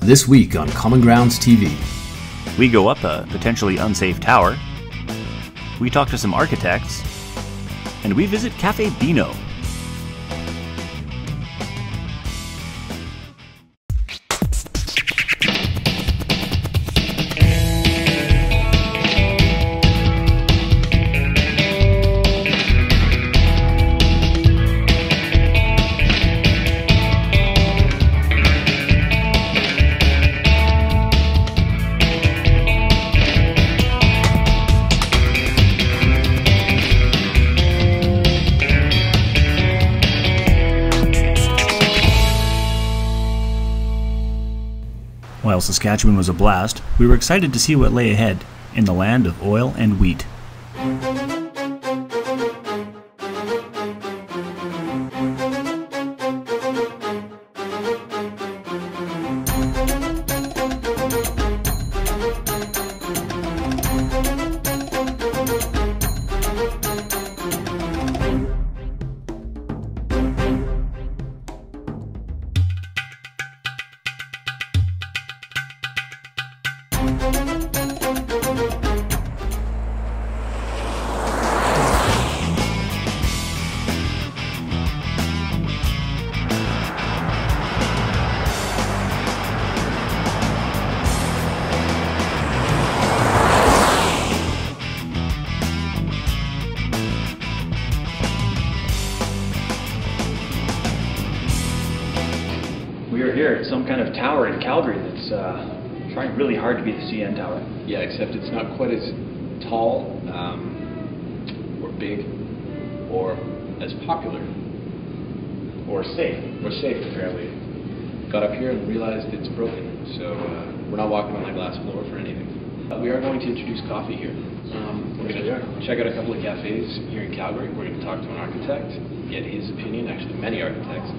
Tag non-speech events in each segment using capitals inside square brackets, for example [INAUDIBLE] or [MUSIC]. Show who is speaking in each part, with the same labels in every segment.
Speaker 1: This week on Common Grounds TV.
Speaker 2: We go up a potentially unsafe tower. We talk to some architects. And we visit Cafe Beano. While Saskatchewan was a blast, we were excited to see what lay ahead in the land of oil and wheat.
Speaker 3: Are here at some kind of tower in Calgary that's uh, trying really hard to be the CN Tower.
Speaker 4: Yeah, except it's not quite as tall um, or big or as popular
Speaker 3: Or safe.
Speaker 4: or safe, apparently. Got up here and realized it's broken, so uh, we're not walking on the glass floor for anything. Uh, we are going to introduce coffee here. Um, we're going to check out a couple of cafes here in Calgary. We're going to talk to an architect, get his opinion, actually many architects,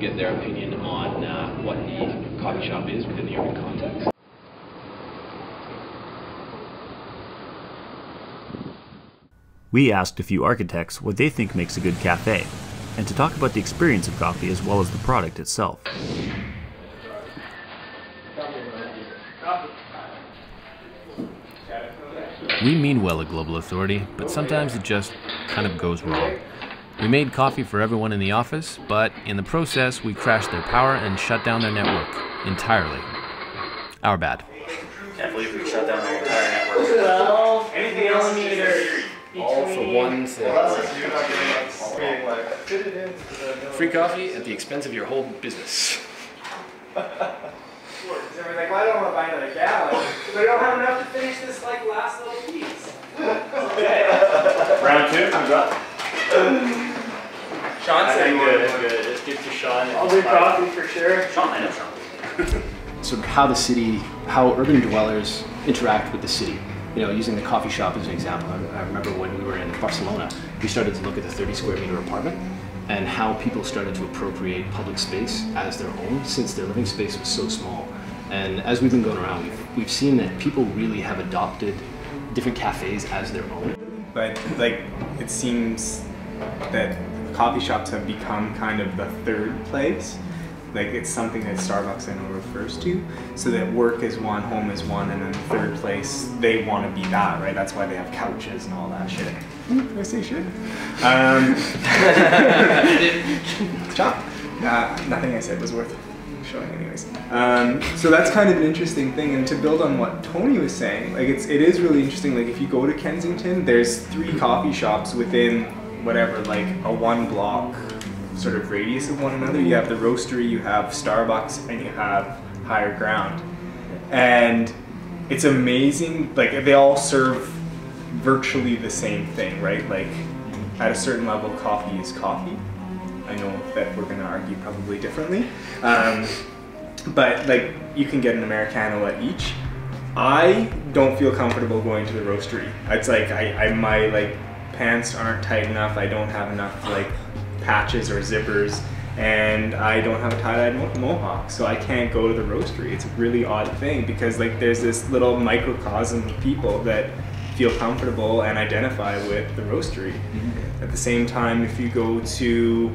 Speaker 4: get their opinion on uh, what the coffee shop is within the urban context.
Speaker 2: We asked a few architects what they think makes a good cafe, and to talk about the experience of coffee as well as the product itself.
Speaker 5: We mean well at Global Authority, but sometimes it just kind of goes wrong. We made coffee for everyone in the office, but in the process, we crashed their power and shut down their network entirely. Our bad.
Speaker 2: Can't believe we shut down their entire network.
Speaker 6: Well, anything else needed?
Speaker 4: All for one thing. Free coffee at the expense of your whole business.
Speaker 6: They're like, well, I don't want to buy another gallon. But I don't have enough to finish this like last little piece.
Speaker 3: Round two comes up.
Speaker 6: Sean said
Speaker 3: good, good. Let's give to Sean.
Speaker 6: I'll do coffee for sure.
Speaker 3: Sean, I know Sean.
Speaker 7: sort of how the city, how urban dwellers interact with the city. You know, using the coffee shop as an example, I, I remember when we were in Barcelona, we started to look at the 30 square meter apartment and how people started to appropriate public space as their own since their living space was so small. And as we've been going around, we've, we've seen that people really have adopted different cafes as their own.
Speaker 8: but like it seems that coffee shops have become kind of the third place. Like it's something that starbucks i know refers to. So that work is one home is one and then third place they want to be that right? That's why they have couches and all that shit. Ooh, did i say shit. Um, [LAUGHS] chop. Uh, nothing i said was worth showing anyways. Um, so that's kind of an interesting thing and to build on what tony was saying like it's it is really interesting like if you go to kensington there's three coffee shops within whatever like a one block sort of radius of one another you have the roastery you have starbucks and you have higher ground and it's amazing like they all serve virtually the same thing right like at a certain level coffee is coffee I know that we're going to argue probably differently. Um, but like you can get an Americano at each. I don't feel comfortable going to the roastery. It's like I, I my like pants aren't tight enough. I don't have enough like patches or zippers and I don't have a tie-dyed mo- mohawk, so I can't go to the roastery. It's a really odd thing because like there's this little microcosm of people that feel comfortable and identify with the roastery. Mm-hmm. At the same time, if you go to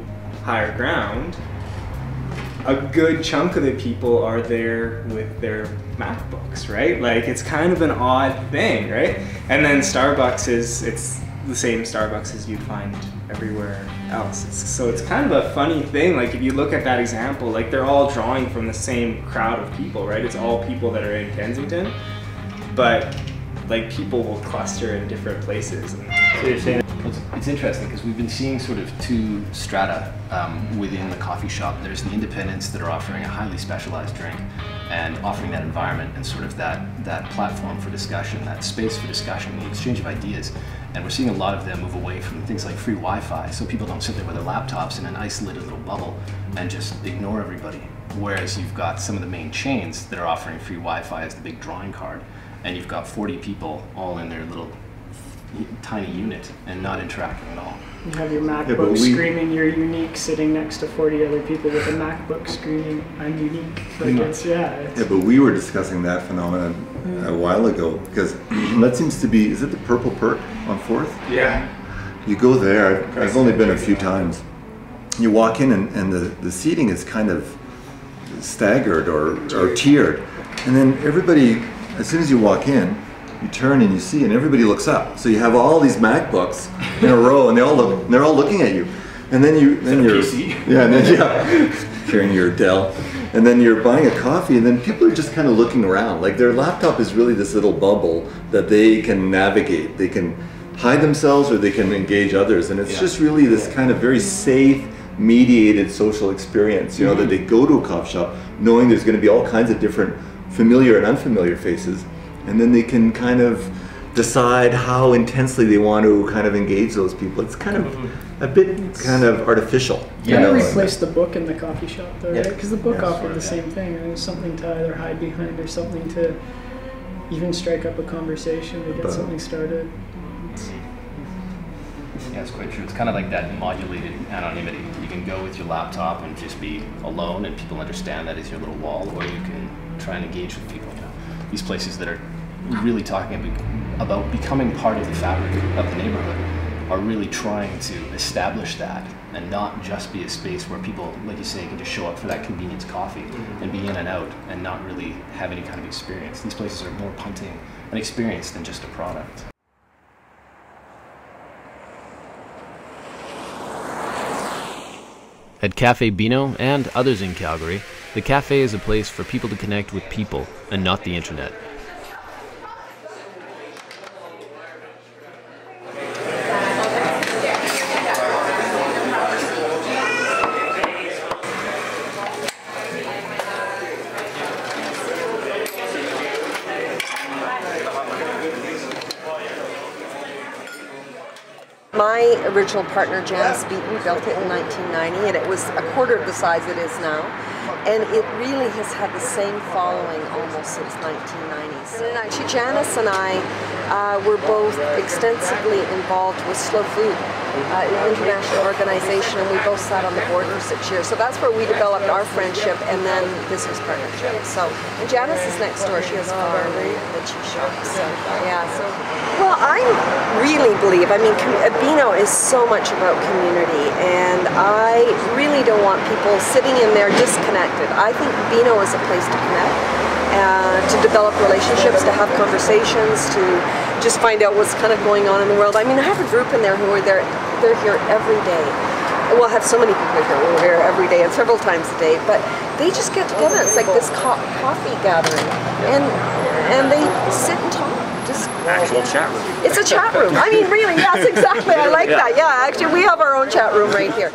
Speaker 8: higher ground, a good chunk of the people are there with their MacBooks, right? Like it's kind of an odd thing, right? And then Starbucks is it's the same Starbucks as you'd find everywhere else. It's, so it's kind of a funny thing. Like if you look at that example, like they're all drawing from the same crowd of people, right? It's all people that are in Kensington, but like people will cluster in different places.
Speaker 7: So you're saying it's, it's interesting because we've been seeing sort of two strata um, within the coffee shop. There's the independents that are offering a highly specialized drink and offering that environment and sort of that that platform for discussion, that space for discussion, the exchange of ideas. And we're seeing a lot of them move away from things like free Wi-Fi, so people don't sit there with their laptops in an isolated little bubble and just ignore everybody. Whereas you've got some of the main chains that are offering free Wi-Fi as the big drawing card, and you've got 40 people all in their little tiny unit and not interacting at all.
Speaker 9: You have your
Speaker 10: but
Speaker 9: MacBook
Speaker 10: we-
Speaker 9: screaming you're unique, sitting next to 40 other people with a MacBook screaming I'm unique. Like it's yeah, it's,
Speaker 10: Yeah, but we were discussing that phenomenon a mm. while ago because that seems to be, is it the Purple Perk on 4th?
Speaker 8: Yeah.
Speaker 10: You go there, I've- I've only been a few times. You walk in and, and the, the seating is kind of staggered or, or tiered. And then everybody, as soon as you walk in, you turn and you see, and everybody looks up. So you have all these MacBooks in a row, and they all look, they're all looking at you. And then you, then you're, [LAUGHS] yeah, and then yeah, carrying your Dell, and then you're buying a coffee, and then people are just kind of looking around. Like their laptop is really this little bubble that they can navigate. They can hide themselves, or they can engage others, and it's just really this kind of very safe, mediated social experience. You know that mm-hmm. they go to a coffee shop knowing there's going to be all kinds of different familiar and unfamiliar faces, and then they can kind of decide how intensely they want to kind of engage those people. It's kind of mm-hmm. a bit kind of artificial. you
Speaker 9: Kind
Speaker 10: know,
Speaker 9: of
Speaker 10: and-
Speaker 9: replaced the book in the coffee shop, though,
Speaker 7: Yeah.
Speaker 9: right? Because the book
Speaker 10: Yeah.
Speaker 9: offered the same thing. It was something to either hide behind or something to even strike up a conversation to get
Speaker 10: But-
Speaker 9: something started. It's-
Speaker 7: Yeah, it's quite true. It's kind of like that modulated anonymity. You can go with your laptop and just be alone, and people understand that as your little wall, or you can try and engage with people. These places that are really talking about becoming part of the fabric of the neighborhood are really trying to establish that and not just be a space where people, like you say, can just show up for that convenience coffee mm-hmm. and be in and out and not really have any kind of experience. These places are more punting an experience than just a product.
Speaker 5: At Cafe Beano and others in Calgary, the cafe is a place for people to connect with people and not the internet.
Speaker 11: My original partner, Janice Beaton, built it in 1990, and it was a quarter of the size it is now. And it really has had the same following almost since 1990s. And actually, Janice and I uh, were both extensively involved with Slow Food, uh, an international organization, and we both sat on the board for six years. So that's where we developed our friendship and then business partnership. So, and Janice is next door. She has a farm that she shops. So, yeah. So, well, I really believe. I mean, Beano is so much about community, and I really don't want people sitting in there disconnected. I think Beano is a place to connect, uh, to develop relationships, to have conversations, to just find out what's kind of going on in the world. I mean, I have a group in there who are there. They're here every day. We'll have so many people here who are here every day and several times a day, but they just get together. It's like this co- coffee gathering, and and they sit and talk. Just
Speaker 3: Actual chat room.
Speaker 11: it's a chat room. I mean, really, yes, exactly. I like that. Yeah, actually, we have our own chat room right here.